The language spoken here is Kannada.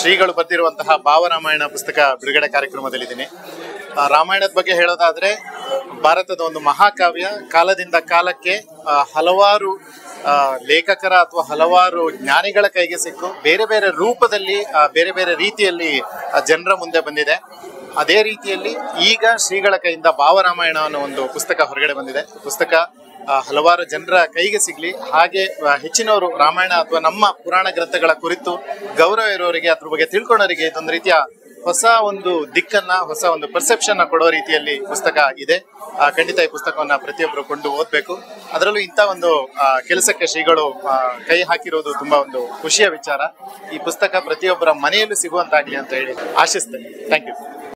ಶ್ರೀಗಳು ಬರೆದಿರುವಂತಹ ಭಾವರಾಮಾಯಣ ಪುಸ್ತಕ ಬಿಡುಗಡೆ ಕಾರ್ಯಕ್ರಮದಲ್ಲಿದ್ದೀನಿ. ರಾಮಾಯಣದ ಬಗ್ಗೆ ಹೇಳೋದಾದ್ರೆ, ಭಾರತದ ಒಂದು ಮಹಾಕಾವ್ಯ, ಕಾಲದಿಂದ ಕಾಲಕ್ಕೆ ಹಲವಾರು ಲೇಖಕರ ಅಥವಾ ಹಲವಾರು ಜ್ಞಾನಿಗಳ ಕೈಗೆ ಸಿಕ್ಕು. ಬೇರೆ ಬೇರೆ ರೂಪದಲ್ಲಿ ಬೇರೆ ಬೇರೆ ರೀತಿಯಲ್ಲಿ ಜನರ ಮುಂದೆ ಬಂದಿದೆ. ಅದೇ ರೀತಿಯಲ್ಲಿ ಈಗ ಶ್ರೀಗಳ ಕೈಯಿಂದ ಭಾವರಾಮಾಯಣ ಅನ್ನೋ ಒಂದು ಪುಸ್ತಕ ಹೊರಗಡೆ ಬಂದಿದೆ. ಪುಸ್ತಕ ಹಲವಾರು ಜನರ ಕೈಗೆ ಸಿಗ್ಲಿ. ಹಾಗೆ ಹೆಚ್ಚಿನವರು ರಾಮಾಯಣ ಅಥವಾ ನಮ್ಮ ಪುರಾಣ ಗ್ರಂಥಗಳ ಕುರಿತು ಗೌರವ ಇರೋರಿಗೆ ಅದ್ರ ಬಗ್ಗೆ ತಿಳ್ಕೊಳ್ಳೋರಿಗೆ ಇದೊಂದು ರೀತಿಯ ಹೊಸ ಒಂದು ದಿಕ್ಕನ್ನ, ಹೊಸ ಒಂದು ಪರ್ಸೆಪ್ಷನ್ ಕೊಡೋ ರೀತಿಯಲ್ಲಿ ಪುಸ್ತಕ ಇದೆ. ಖಂಡಿತ ಈ ಪುಸ್ತಕವನ್ನ ಪ್ರತಿಯೊಬ್ಬರು ಕೊಂಡು ಓದಬೇಕು. ಅದರಲ್ಲೂ ಇಂಥ ಒಂದು ಕೆಲಸಕ್ಕೆ ಶ್ರೀಗಳು ಕೈ ಹಾಕಿರೋದು ತುಂಬಾ ಒಂದು ಖುಷಿಯ ವಿಚಾರ. ಈ ಪುಸ್ತಕ ಪ್ರತಿಯೊಬ್ಬರ ಮನೆಯಲ್ಲೂ ಸಿಗುವಂತಾಗಲಿ ಅಂತ ಹೇಳಿ ಆಶಿಸ್ತೇನೆ. Thank you